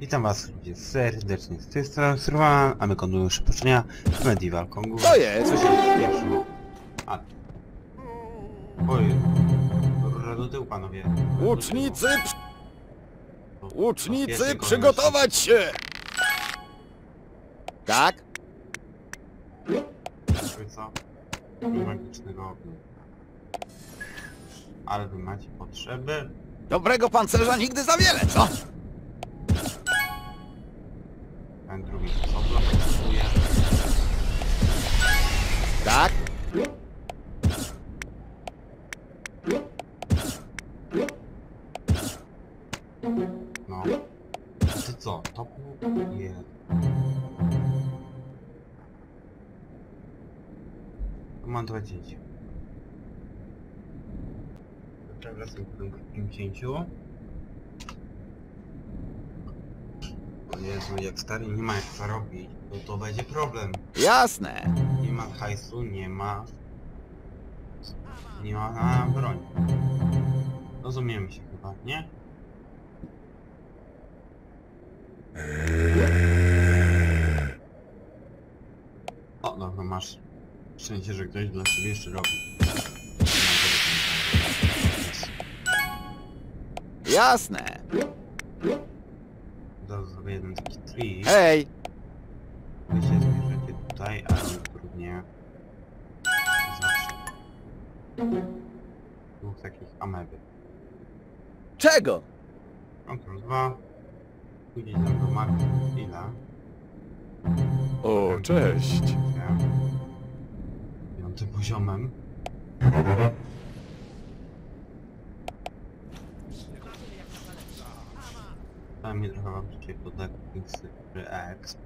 Witam was ludzie serdecznie z tej strony Syrwan, a my kontynuujemy przypuszczenia z Medieval Kongu. To jest. Co się pierwszy? A... Oj, rura do tyłu panowie. Łucznicy, w łucznicy, przygotować się! Tak? co? Magicznego ognia. Ale wy macie potrzeby? Dobrego pancerza nigdy za wiele, co? Ten drugi. Tak? No. A ty co? To nie. Mam dwa dzieci. Dobra, wracam po tym cięciu. O Jezu, jak stary nie ma jak zarobić, to to będzie problem. Jasne. Nie ma hajsu, nie ma... Nie ma na broń. Rozumiemy się chyba, nie? O, dobra, masz szczęście, że ktoś dla ciebie jeszcze robi. Jasne. Zaraz zrobię jeden taki trik. Hej! Wy się zmierzycie tutaj, a trudnie. Zawsze. Dwóch takich ameby. Czego? Ctrl 2. Pójdzie tam do max. Ile? O, cześć. Piątym poziomem. Dałem mi trochę wam tutaj podać Kingsy X.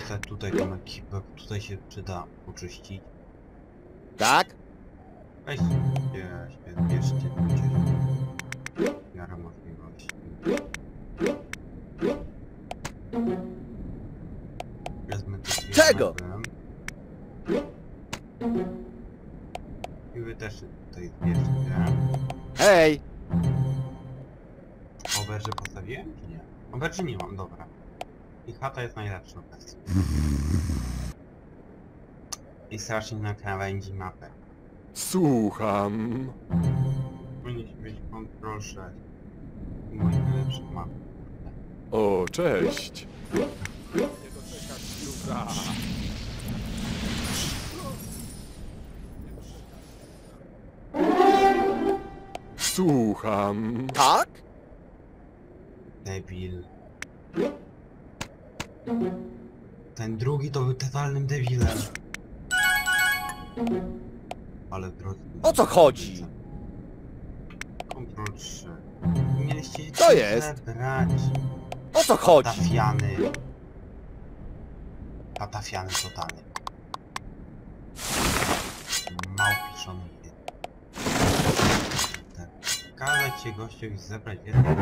Zostać tutaj tą ekipę, tutaj się przyda oczyścić. Tak? Weźcie się, bierzcie, pójdzie. W miarę możliwości. Wezmę dwie Czego? I wy też tutaj bierzcie. Hej! Oberży postawiłem czy nie? Oberży nie mam, dobra. I chata jest najlepsza obecnie. I strasznie na krawędzi mapy. Słucham. Powinniśmy mieć Ctrl 6. I moje najlepsze mapy. O, cześć. Słucham. Tak? Debil. Ten drugi to był totalnym debilem. Ale drodzy... O co chodzi? Ctrl 3. Mieliście Co jest? zebrać. O co chodzi? Patafiany. Patafiany totalny. Małpiszony. Tak. Kazać się gościowi zebrać jednym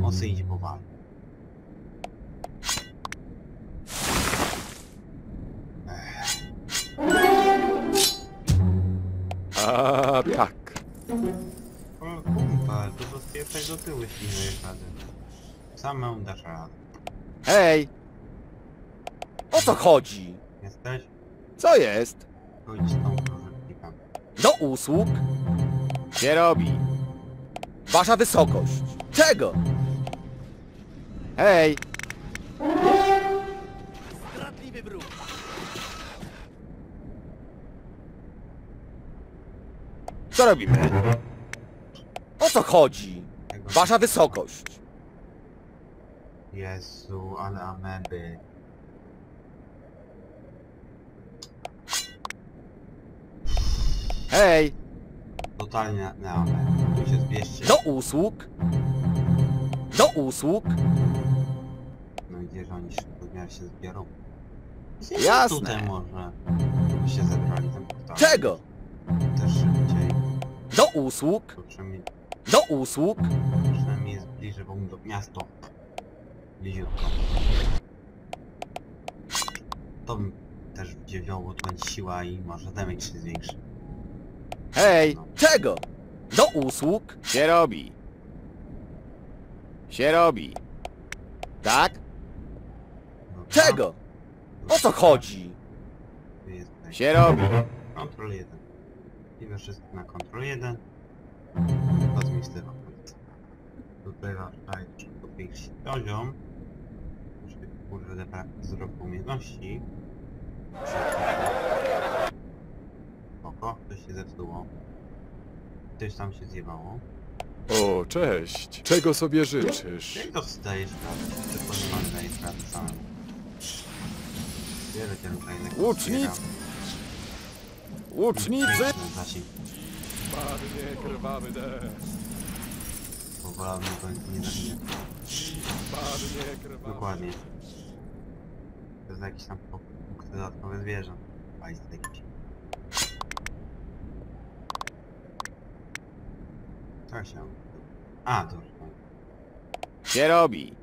miejscu i idzie. A, tak. O kumpa, to do pierwszej do tyłu śliżej radę. Samą dasz radę. Hej! O co chodzi? Jesteś? Co jest? Chodź z tą prożycznikiem. Do usług? Się robi. Wasza wysokość. Czego? Hej! Co robimy? O co chodzi? Wasza wysokość. Jezu, ale ameby. Hej! Totalnie na, na ameby. Tu się zbierzcie. Do usług? Do usług? No gdzie, że oni szybko w miarę się zbiorą. Jasne. Tutaj może. Żeby się zebrali. Czego? Też. Do usług? Do usług? przynajmniej jest bliżej, bo do miasto. Bliziutko. To bym też wziął, bo to będzie siła i może damage się zwiększy. Hej! Czego? Do usług? Się robi. Się robi. Tak? Dobra. Czego? O co chodzi? Się robi. Kontrol 1. Mimo wszystko na kontrol 1. Rozmistywa. Tutaj raczej trzeba powiększyć poziom. Żeby kurde brak wzroku umiejętności. Oko, coś się zepsuło. Coś tam się zjebało. O, cześć. Czego sobie życzysz? Jak to wstajesz pracy? Ty pozwolę daje pracy samemu. Wiele fajnego Łucznic- Łucznicy! Padnie krwawy deszcz. bo wolałbym go nie zabiję. Padnie krwawy Dokładnie. To jest jakiś tam punkt dodatkowe zwierzę. Państwo jakiś. Tak się. A, to już. Się robi.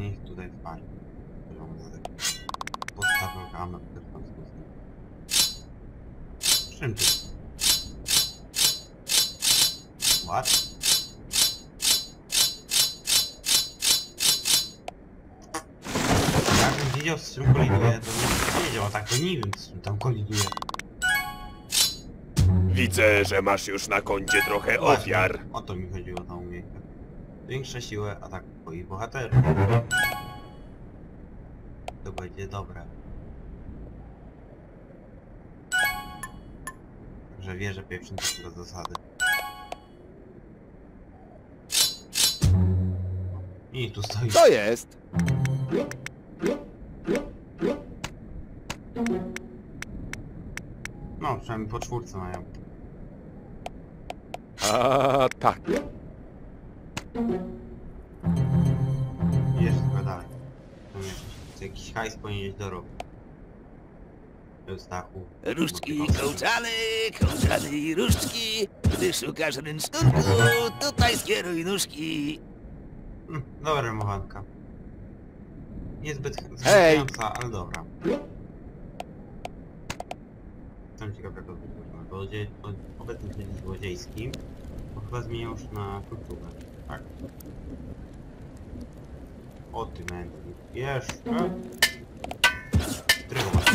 Dokładnie ich tutaj parze. Podstawę gamę, które tam są. Czym ty? What? Jakbym wiedział z czym koliduje, to bym wiedział, a tak to nie wiem z czym tam koliduje. Widzę, że masz już na koncie trochę Właśnie, ofiar. O to mi chodziło na umiejętność. Większa siłę ataku twoich bohaterów. To będzie dobre. Że wierzę pierwszym co do zasady. I tu stoi. Co jest? No, przynajmniej po czwórce mają. A, tak. Jeszcze trochę dalej. Tam jakiś, jakiś hajs powinien iść do rogu. Eustachu. Różdżki, kołczany, kołczany i różdżki. Gdy szukasz rynsztunku, tutaj skieruj nóżki. Mm, Dobra rymowanka. Niezbyt Hej! zachęcająca, ale dobra. Jestem ciekaw jak to wygląda. Bo złodziej, bo obecnie złodziejskim, bo chyba zmieniał już na kulturę, tak? O ty mętnik. Jeszcze? Którego masz?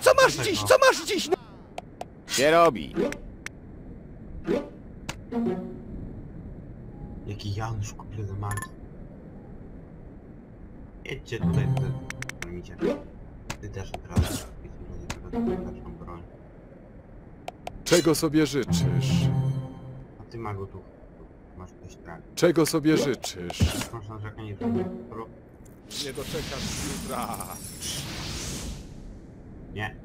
Co masz dziś? Co masz dziś? Się robi. Jaki Janusz kurde magii. Jedźcie tutaj. Bronicie. Ty też od razu. Wiecie, że nie lepszą broń. Czego sobie życzysz? A ty magu tu. Masz coś tak. Czego sobie życzysz? Masz narzekanie, że Pro- Nie doczekasz jutra. Nie.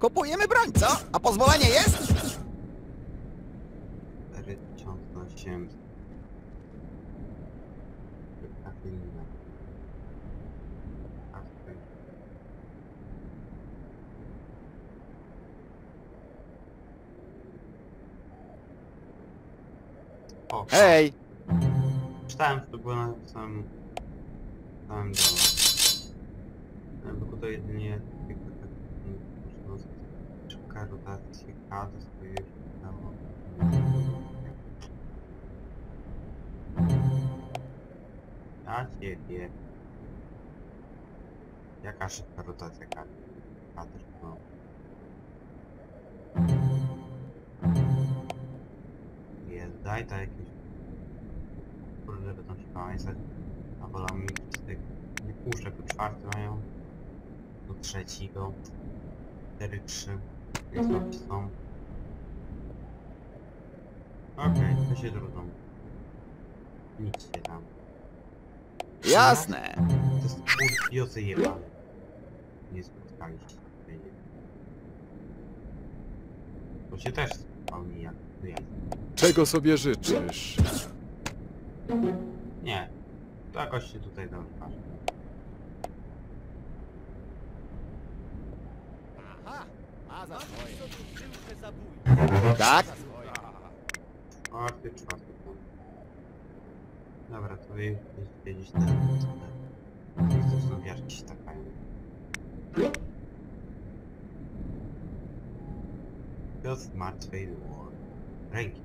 Kupujemy broń, co? A pozwolenie jest? 4800. Kafeina. Kafej. O, Hej! czytałem, że to było na samym, samym dole. Bo to jedynie szybka rotacja K do swojej dało. Ja ciebie. Jaka szybka rotacja K? K też no. To jakieś kurde, żeby tam się pamiętać. A wolał mi tak nie puszczę, to czwarty mają. Do trzeciego. 4, 3. Jest opcje są. Okej, to się trudą. Nic się tam. Jasne. To jest idiocy jebany. Nie spotkaliście. się. Bo się też spełni jak ja. Czego sobie życzysz? Nie. To jakoś się tutaj dorywasz. Tak? O, ty czwarty punkt. Dobra, to wy gdzieś tam. Jest to wiarki taka. To jest martwe i ręki.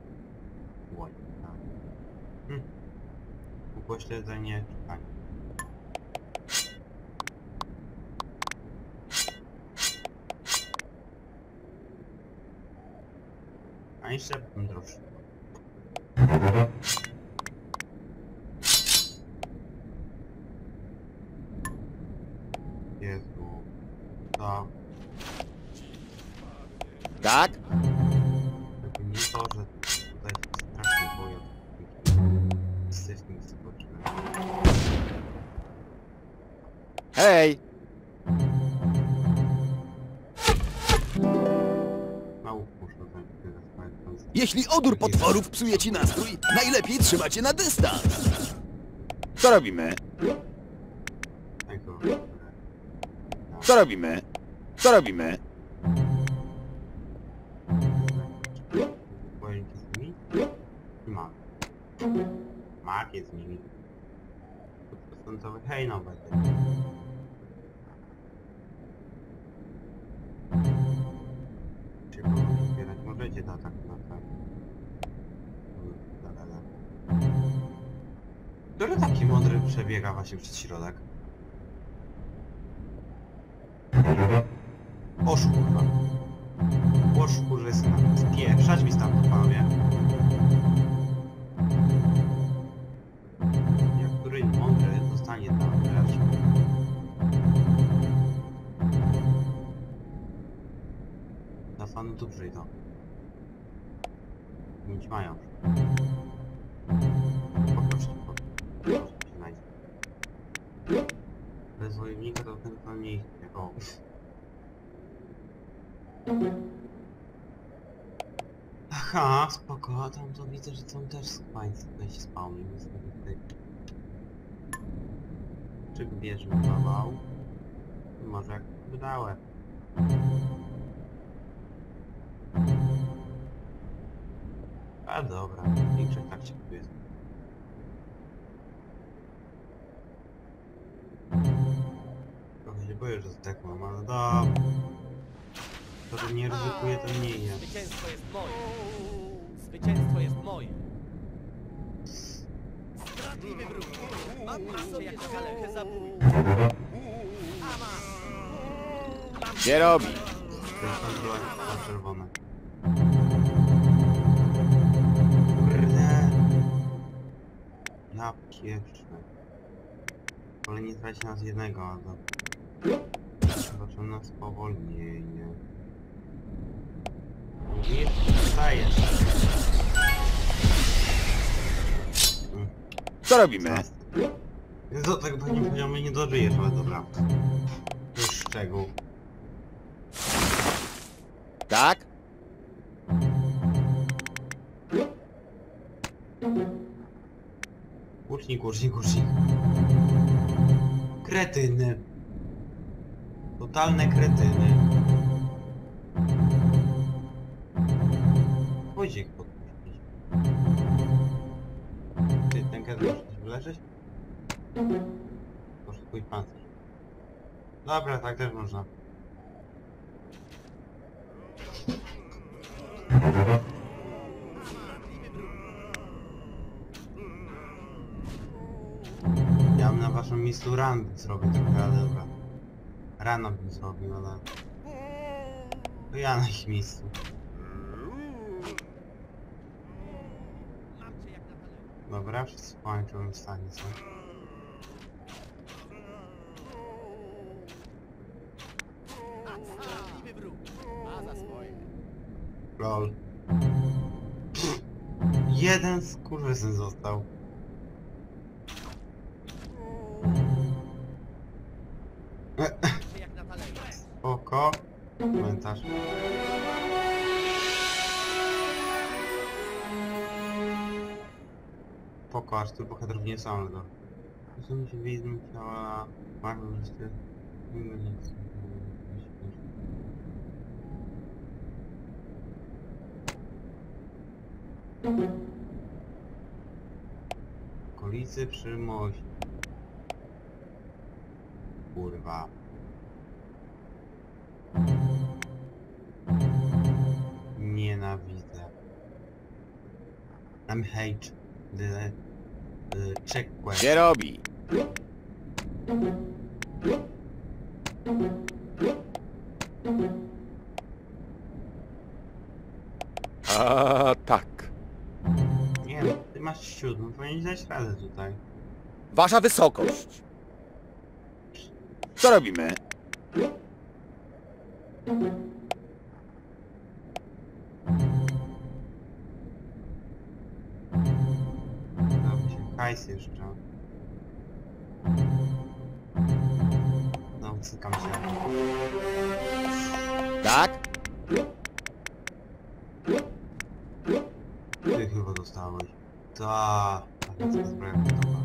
Łoń, tak. Hm. Upośledzenie czytania. A jeszcze droższy. Jezu. To Tak? Hej! Jeśli odór potworów psuje ci nastrój, najlepiej trzymać się na dystans. Co robimy? Co robimy? Co robimy? Który taki mądry przebiega właśnie przez środek? Oż kurwa. Oż kurwa. Spieprzać mi stamtąd panowie. Jak który mądry zostanie tam teraz. Za fanu tu przyjdą. Mieć mają. Aha, spoko, tam to widzę, że są też tutaj się spawnią, więc tutaj... Czy bierze dawał? Może jak wydałem. A dobra, większość tak się jest. Trochę się boję, że zdechłem, ale dobra. To, że nie ryzykuję, to nie jest. Zwycięstwo jest moje. Zwycięstwo jest moje. Zdradliwy wróg. Mam cię jak na galechę zabój. Nie robi. To jest broń na czerwone. Kurde. Ja pieprzę. Ale nie traci nas jednego, a to... Zobaczymy nas spowolnienie. Mówisz? Wstajesz. Co robimy? Do tego pewnie poziomu nie dożyjesz, ale dobra. To już szczegół. Tak? Łucznik, łucznik, łucznik. Kretyny. Totalne kretyny. Chodź podpuścić. Ty, ten kret możesz coś wyleczyć? Proszę, twój pancerz. Dobra, tak też można. Ja bym na waszym miejscu ran zrobił trochę, ale dobra. Rano bym zrobił, ale... To ja na ich miejscu. Dobra, wszyscy kończą w stanie są. Lol. Jeden skurwysyn został. Tu bohaterów nie są, to... To mi się widzą ciała... Że się... Okolicy przy moście. Kurwa. Nie MH. The, the quest. Się robi. A tak. Nie wiem, ty masz siódmą, powinieneś dać radę tutaj. Wasza wysokość. Co robimy? Hajs jeszcze. No, cykam się. Tak? Ty chyba dostałeś. Ta, taka co zbroja gotowa.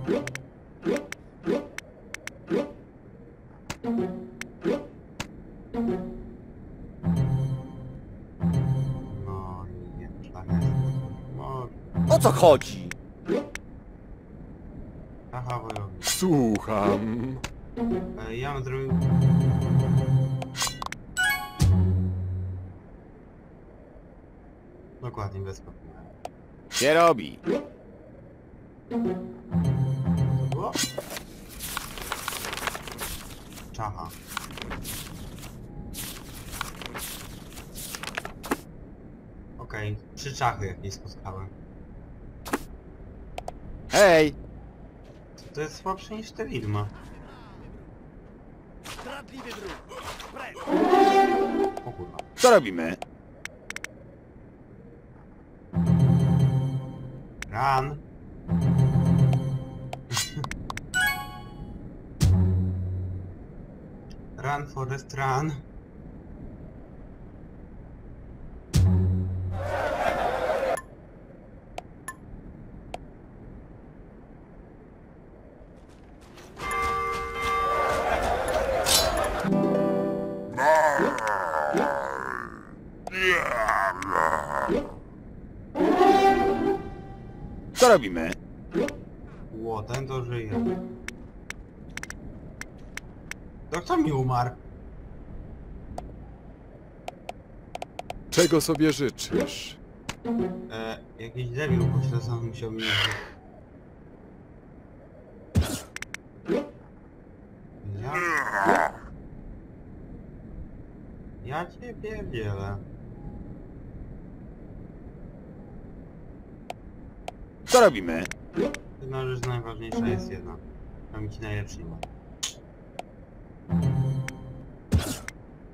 No nie, szlachetny. No, O co chodzi? Aha, wojownik. Słucham. E, Ja bym zrobił... Dokładnie, bez papieru. Się robi. Co to było? Czacha. Okej, trzy czachy jakieś spotkałem. Hej! To jest słabsze niż te widma. Zdradliwy wróg. Precz. O kurwa. Co robimy? Run! run, Forest, run! Co robimy? Ło, ten to żyje. To kto mi umarł? Czego sobie życzysz? E, jakiś debil pośledzony musiał mnie... Ja... Ja cię pierdzielę. Co robimy? Jedna rzecz najważniejsza jest jedna. Mam ci najlepszy ma.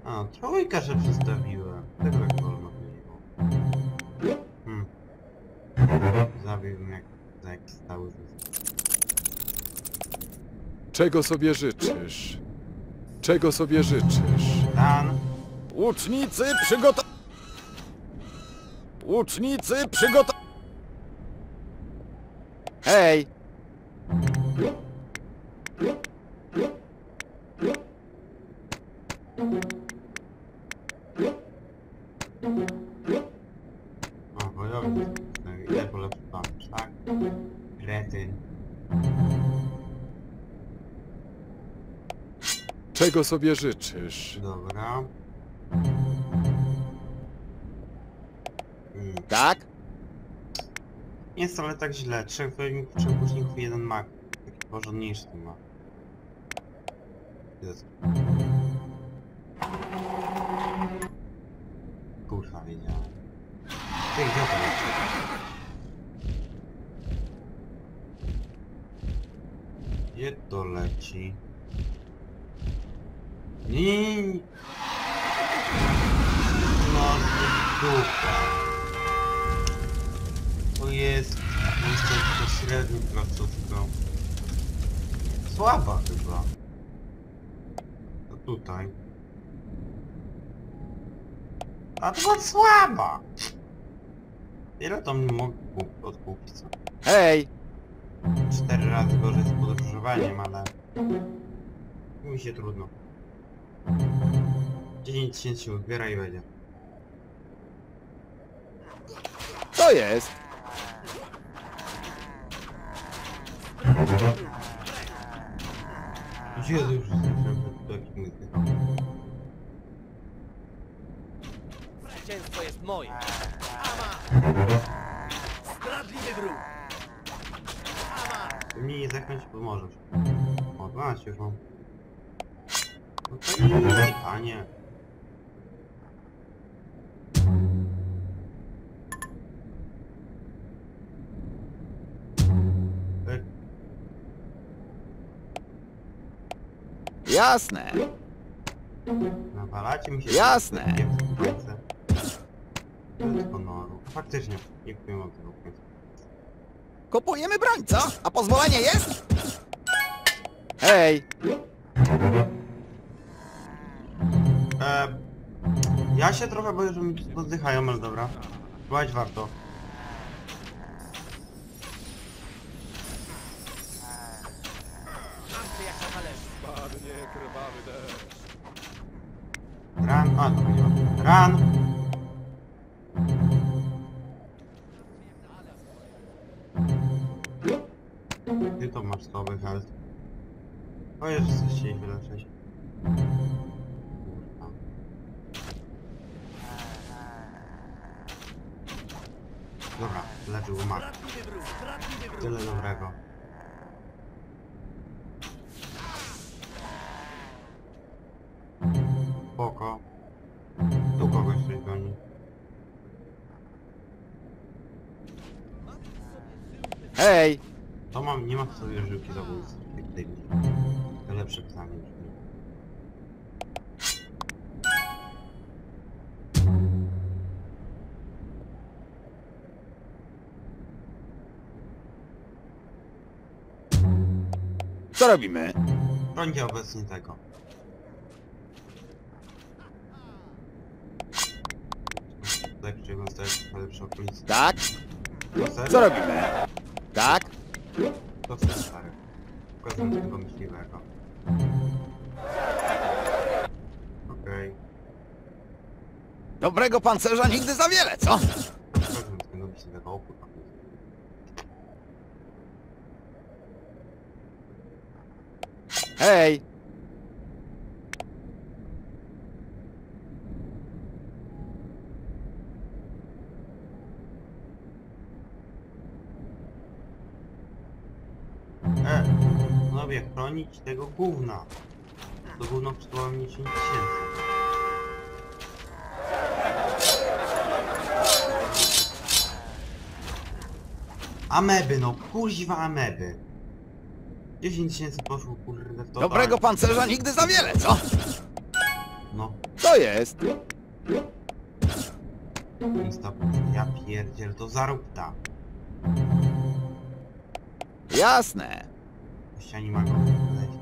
A, trójka, że przedstawiłem. Tego jak wolno było. Hmm. Zabiłbym jak, jak stały zysk. Czego sobie życzysz? Czego sobie życzysz? Dan! Łucznicy przygotow... Łucznicy przygotow... Hej! O, wojownik. Ile tak? Kretyn. Czego sobie życzysz? Dobra. Hmm. Tak? Nie jest wcale tak źle. Trzech wojowników, i jeden mag. Taki porządniejszy ten ma. Jezu. Kurwa, wiedziałem. Ty, gdzie to leci? Gdzie to leci? Nie, nie, nie. No. Średnią placówką. Słaba chyba. To tutaj. A to była słaba! Ile to mi kup- odkupić? Hej! Cztery razy gorzej z podróżowaniem, ale... Mi się trudno. 10 tysięcy odbiera i będzie. Co jest? Jezu, już taki Zwycięstwo jest moje. Ama! Zdradliwy wróg! Ty mnie nie zechęć, pomożesz. O, 12 już mam. No to nie, panie. Tak, Jasne. Nawalacie mi się... Jasne. Bez honoru. Faktycznie, nie tego końca. Kupujemy broń, co? A pozwolenie jest? Hej! E, ja się trochę boję, że mi oddychają, ale dobra. Spróbować warto. Spadnie krwawy deszcz. Ran, a to ma. Ran! Ty to masz słaby health. O, jeszcze coś się wyleczyć. Dobra, leczył mak. Tyle dobrego. Hej! To mam, nie ma w sobie żyłki zabójcy. David. To lepsze pytanie. Co robimy? Brońcie obecnie tego. Tak, w lepszej okolicy. Tak? Ser? Co robimy? Tak? To ser stary. Pokażę tego myśliwego. Okej. Dobrego pancerza nigdy za wiele, co? Pokażę tego myśliwego. O kurwa. Hej! E, chronić tego gówna. To gówno kosztowało mnie 10 tysięcy. Ameby, no kuźwa ameby. 10 tysięcy poszło kurde w to. Dobrego pancerza nigdy za wiele, co? No, Co jest? insta Ja pierdziel, to zarób ta. Jasne. Go.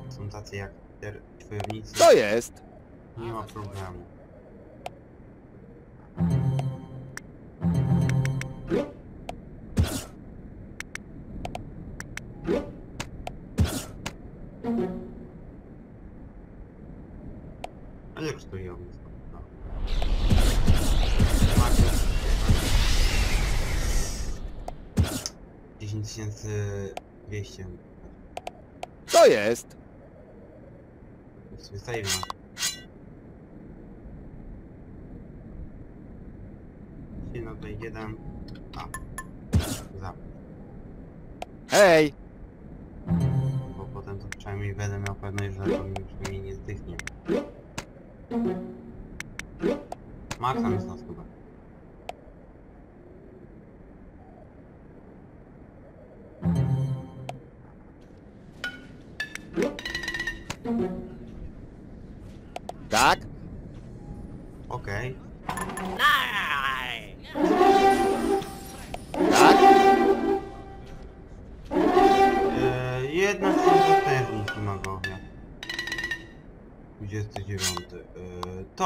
Są tacy jak ter- wojownicy. Co jest? Nie ma problemu. Ale kosztuje ognisko. No. Dziesięć tysięcy dwieście. Co jest? To jeden. A. Za. Hej! Bo potem to przynajmniej będę miał pewność, że to mi przynajmniej nie zdychnie. Max tam jest nas chyba.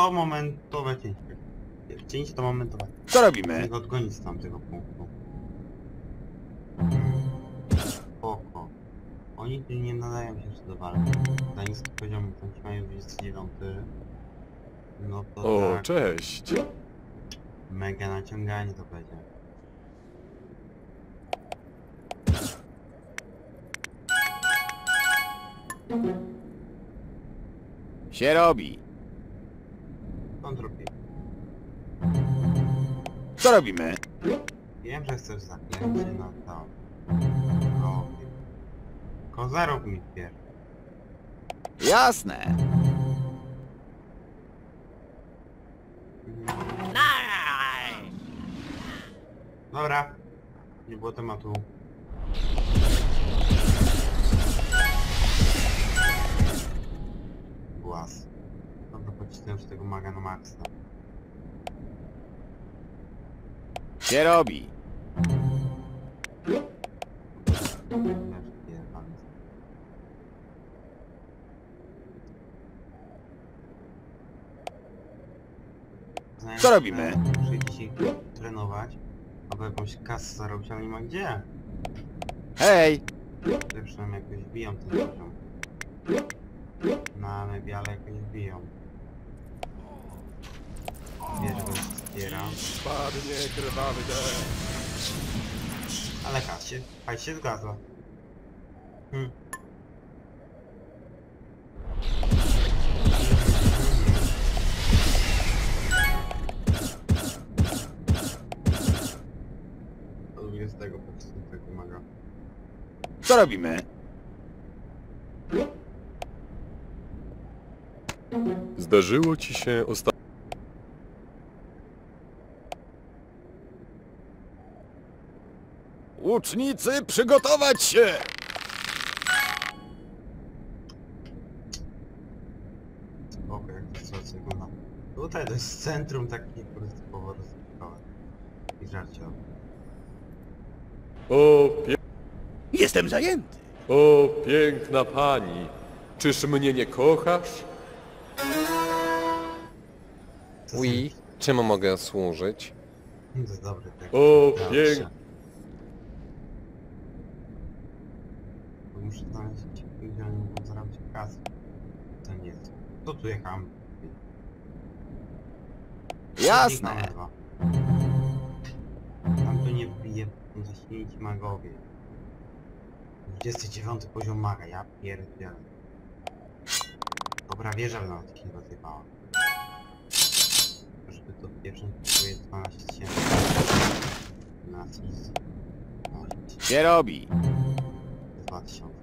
To momentowe cięcie. Cięcie to momentowe. Co robimy? Nie go odgonić z tamtego punktu. Spoko. Oni tu nie nadają się jeszcze do walki. Za niski poziom tam mają 29. No to O, tak, cześć. mega naciąganie to będzie. Się robi. Kontrol P. Co robimy? Wiem, że chcesz zaklęcie na to. No. Tylko zarób mi pierw. Jasne. Dobra. Nie było tematu. Głaz. Pocisnąłem z tego maga na maksa. Się robi. Co robimy? Muszę dzisiaj trenować, albo jakąś kasę zarobić, ale nie ma gdzie. Hej! Przynajmniej jakoś biją ten poziom. Na mediale jakoś biją. Wiesz, że się wspiera. Padnie krwawy deszcz. Ale się, hajs się zgadza. Hmm. Do 20 po prostu tak wymaga. Co robimy? Zdarzyło ci się ostatnio... Łucznicy, przygotować się! Spoko, jak to sytuacja wygląda. Tutaj to jest centrum takich po prostu powodu I żarcia. O, pie... Jestem zajęty. o, piękna pani. Czyż mnie nie kochasz? Co Oui, czym mogę służyć? To jest dobry tekst. O, Dobrze. pięk... Bo Muszę znaleźć gdzie oni mogą zarobić kasę. To nie tu jechałem. Jasne. Tam to nie wbije, zaśnięci magowie. 29 poziom maga, ja pierdzielę. Dobra, wieża nawet się nie rozjebała. Żeby to pierwsze kosztuje 12 tysięcy. Na easy. Się robi. 2000.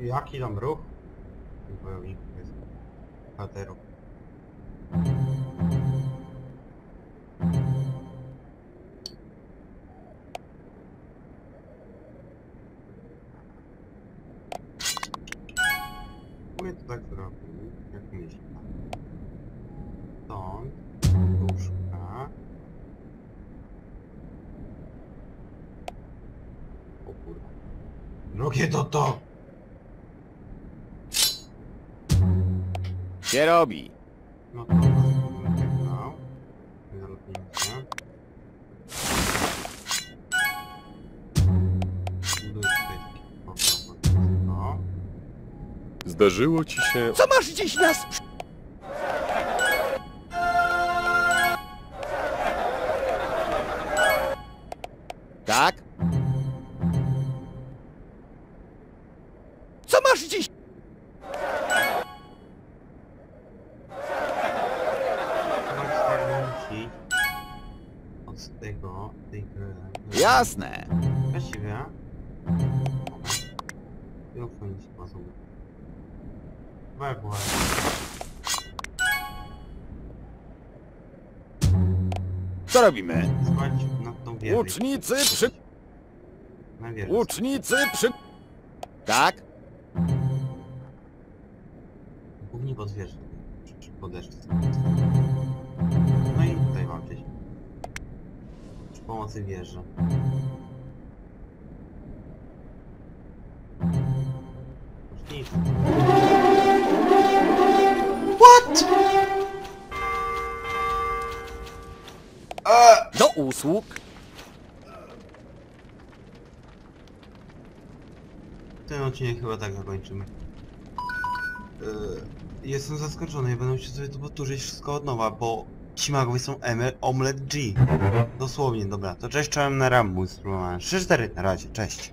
Jaki tam ruch? Wojowników jest. Bohaterów. Mówię to tak zrobił, jak myślę. Stąd, łóżka. O kurwa. Drugie to to! Się robi. No to no. Zdarzyło ci się... Co masz dziś na sprz... Łucznicy przy... Na wieżę. Łucznicy przy... Tak? Głównie pod wieżę. Przy, przy podeszce. No i tutaj mam gdzieś. Przy pomocy wieży. Łucznicy. Do usług. odcinek chyba tak zakończymy. Yy, e, jestem zaskoczony, będę musiał sobie tu powtórzyć wszystko od nowa, bo ci magowie są Emil Omlet G. Dosłownie, dobra. To cześć, czołem na Rambu, spróbowałem. 3-4, na razie, cześć.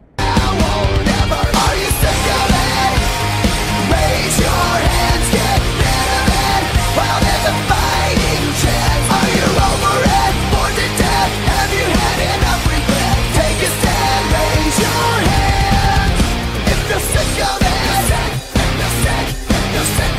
Your